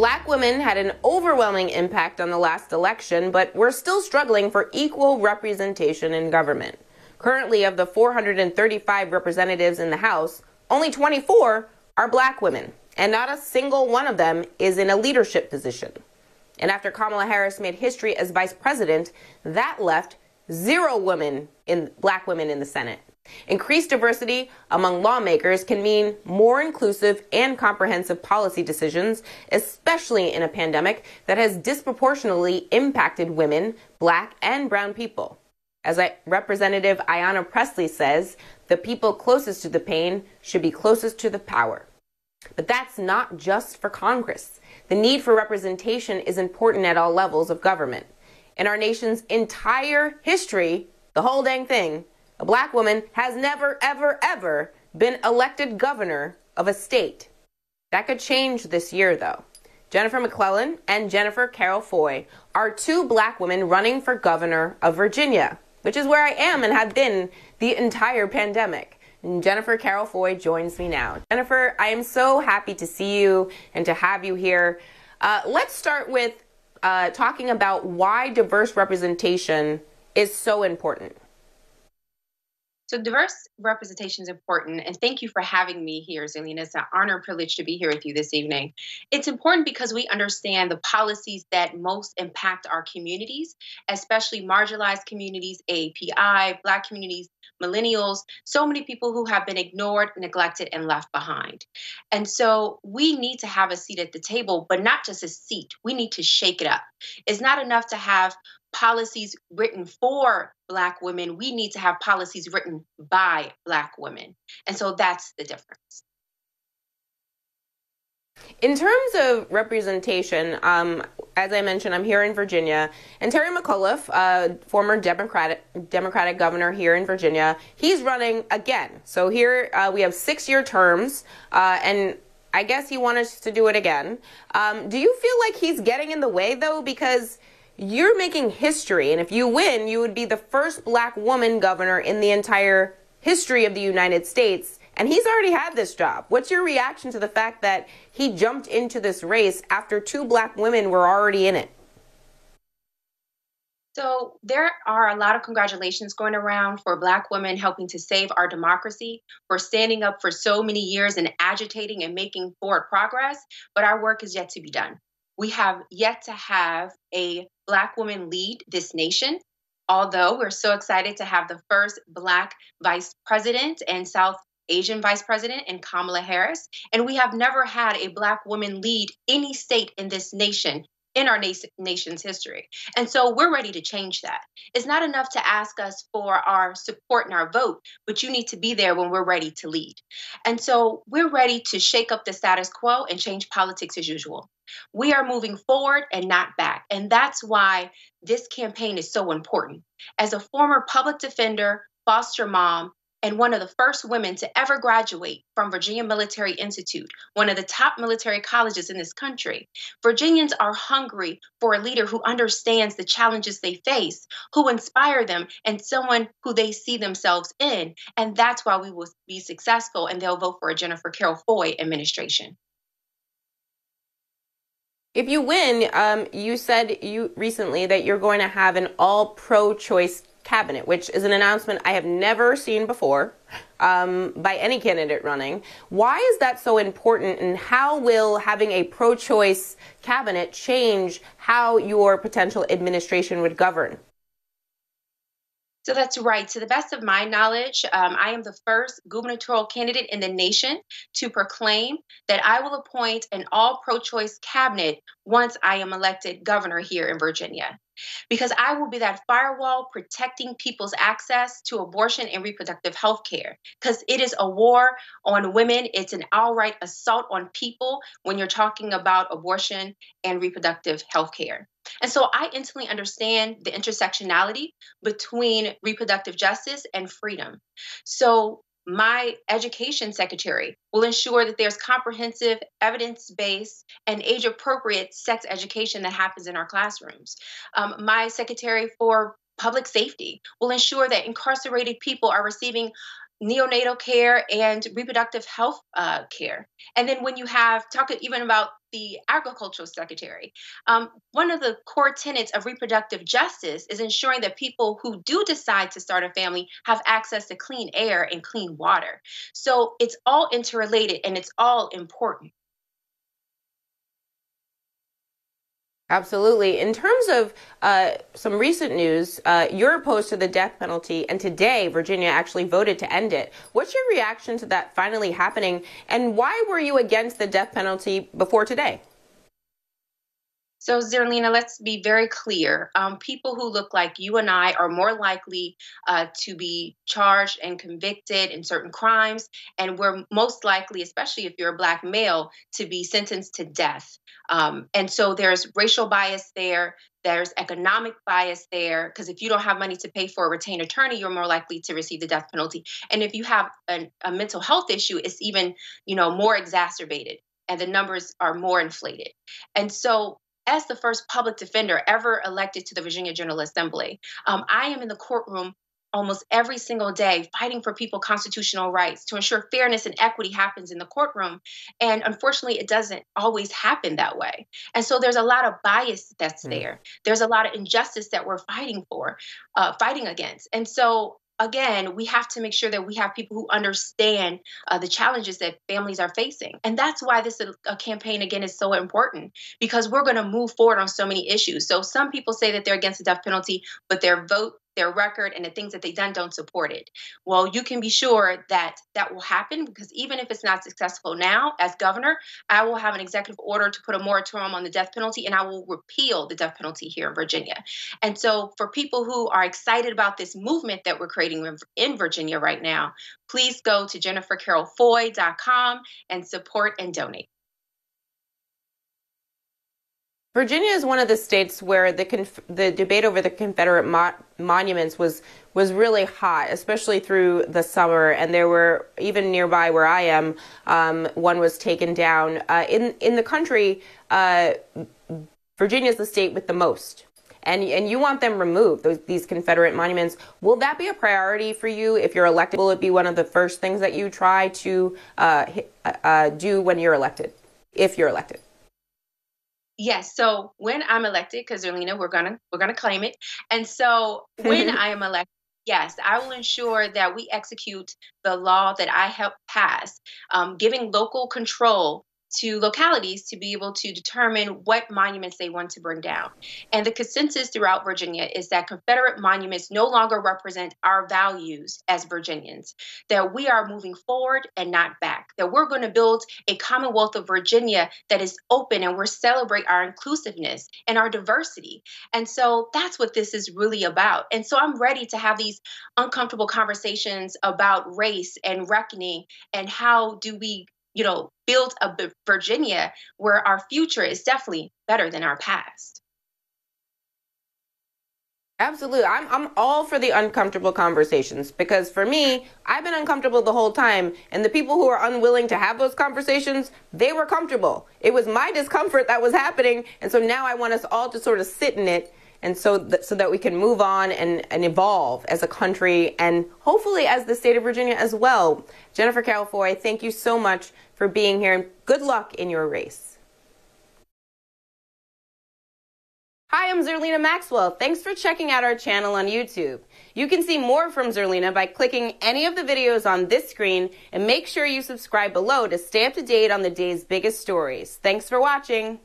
Black women had an overwhelming impact on the last election, but we're still struggling for equal representation in government. Currently, of the 435 representatives in the House, only 24 are black women, and not a single one of them is in a leadership position. And after Kamala Harris made history as vice president, that left zero women in black women in the Senate. Increased diversity among lawmakers can mean more inclusive and comprehensive policy decisions, especially in a pandemic that has disproportionately impacted women, black, and brown people. As I, Representative Ayanna Pressley says, the people closest to the pain should be closest to the power. But that's not just for Congress. The need for representation is important at all levels of government. In our nation's entire history, the whole dang thing, a black woman has never, ever, ever been elected governor of a state. That could change this year, though. Jennifer McClellan and Jennifer Carroll Foy are two black women running for governor of Virginia, which is where I am and have been the entire pandemic. And Jennifer Carroll Foy joins me now. Jennifer, I am so happy to see you and to have you here. Uh, let's start with uh, talking about why diverse representation is so important. So diverse representation is important, and thank you for having me here, Zerlina. It's an honor and privilege to be here with you this evening. It's important because we understand the policies that most impact our communities, especially marginalized communities, API, Black communities, millennials, so many people who have been ignored, neglected, and left behind. And so we need to have a seat at the table, but not just a seat. We need to shake it up. It's not enough to have policies written for Black women. We need to have policies written by Black women. And so that's the difference. In terms of representation, um, as I mentioned, I'm here in Virginia, and Terry McAuliffe, uh, former Democratic Democratic governor here in Virginia, he's running again. So here uh, we have six-year terms, uh, and I guess he wants to do it again. Um, do you feel like he's getting in the way though, because you're making history. And if you win, you would be the first black woman governor in the entire history of the United States. And he's already had this job. What's your reaction to the fact that he jumped into this race after two black women were already in it? So, there are a lot of congratulations going around for Black women helping to save our democracy, for standing up for so many years and agitating and making forward progress. But our work is yet to be done. We have yet to have a Black woman lead this nation. Although we're so excited to have the first Black vice president and South Asian vice president in Kamala Harris. And we have never had a Black woman lead any state in this nation in our nation's history. And so we're ready to change that. It's not enough to ask us for our support and our vote, but you need to be there when we're ready to lead. And so we're ready to shake up the status quo and change politics as usual. We are moving forward and not back. And that's why this campaign is so important. As a former public defender, foster mom, and one of the first women to ever graduate from Virginia Military Institute, one of the top military colleges in this country. Virginians are hungry for a leader who understands the challenges they face, who inspire them, and someone who they see themselves in. And that's why we will be successful and they'll vote for a Jennifer Carroll Foy administration. If you win, um, you said you recently that you're going to have an all pro-choice cabinet, which is an announcement I have never seen before um, by any candidate running. Why is that so important, and how will having a pro-choice cabinet change how your potential administration would govern? So that's right. To the best of my knowledge, um, I am the first gubernatorial candidate in the nation to proclaim that I will appoint an all pro choice cabinet once I am elected governor here in Virginia. Because I will be that firewall protecting people's access to abortion and reproductive health care. Because it is a war on women, it's an outright assault on people when you're talking about abortion and reproductive health care. And so I instantly understand the intersectionality between reproductive justice and freedom. So my education secretary will ensure that there's comprehensive, evidence based, and age appropriate sex education that happens in our classrooms. Um, my secretary for public safety will ensure that incarcerated people are receiving neonatal care and reproductive health uh, care. And then when you have, talk even about the agricultural secretary, um, one of the core tenets of reproductive justice is ensuring that people who do decide to start a family have access to clean air and clean water. So it's all interrelated and it's all important. Absolutely. In terms of uh, some recent news, uh, you're opposed to the death penalty, and today Virginia actually voted to end it. What's your reaction to that finally happening, and why were you against the death penalty before today? So, Zerlina, let's be very clear. Um, people who look like you and I are more likely uh, to be charged and convicted in certain crimes, and we're most likely, especially if you're a Black male, to be sentenced to death. Um, and so there's racial bias there, there's economic bias there, because if you don't have money to pay for a retained attorney, you're more likely to receive the death penalty. And if you have an, a mental health issue, it's even, you know, more exacerbated and the numbers are more inflated. And so as the first public defender ever elected to the Virginia General Assembly, um, I am in the courtroom almost every single day fighting for people constitutional rights to ensure fairness and equity happens in the courtroom. And unfortunately it doesn't always happen that way. And so there's a lot of bias that's mm. there. There's a lot of injustice that we're fighting for uh, fighting against. And so again, we have to make sure that we have people who understand uh, the challenges that families are facing. And that's why this uh, campaign, again, is so important because we're going to move forward on so many issues. So some people say that they're against the death penalty, but their vote their record and the things that they've done don't support it. Well, you can be sure that that will happen because even if it's not successful now, as governor, I will have an executive order to put a moratorium on the death penalty and I will repeal the death penalty here in Virginia. And so, for people who are excited about this movement that we're creating in Virginia right now, please go to jennifercarrollfoy.com and support and donate. Virginia is one of the states where the conf- the debate over the Confederate mo- monuments was was really hot, especially through the summer. And there were even nearby where I am, um, one was taken down. Uh, in in the country, uh, Virginia is the state with the most. And, and you want them removed, those, these Confederate monuments. Will that be a priority for you if you're elected? Will it be one of the first things that you try to uh, uh do when you're elected, if you're elected? Yes. So when I'm elected, because Zerlina, we're gonna we're gonna claim it. And so when I am elected, yes, I will ensure that we execute the law that I helped pass, um, giving local control to localities to be able to determine what monuments they want to bring down. And the consensus throughout Virginia is that Confederate monuments no longer represent our values as Virginians, that we are moving forward and not back, that we're going to build a Commonwealth of Virginia that is open and we celebrate our inclusiveness and our diversity. And so that's what this is really about. And so I'm ready to have these uncomfortable conversations about race and reckoning and how do we you know, build a Virginia where our future is definitely better than our past. Absolutely. I'm I'm all for the uncomfortable conversations because for me, I've been uncomfortable the whole time and the people who are unwilling to have those conversations, they were comfortable. It was my discomfort that was happening and so now I want us all to sort of sit in it and so th- so that we can move on and, and evolve as a country and hopefully as the state of Virginia as well. Jennifer Carroll Foy, thank you so much for being here and good luck in your race. Hi, I'm Zerlina Maxwell. Thanks for checking out our channel on YouTube. You can see more from Zerlina by clicking any of the videos on this screen and make sure you subscribe below to stay up to date on the day's biggest stories. Thanks for watching.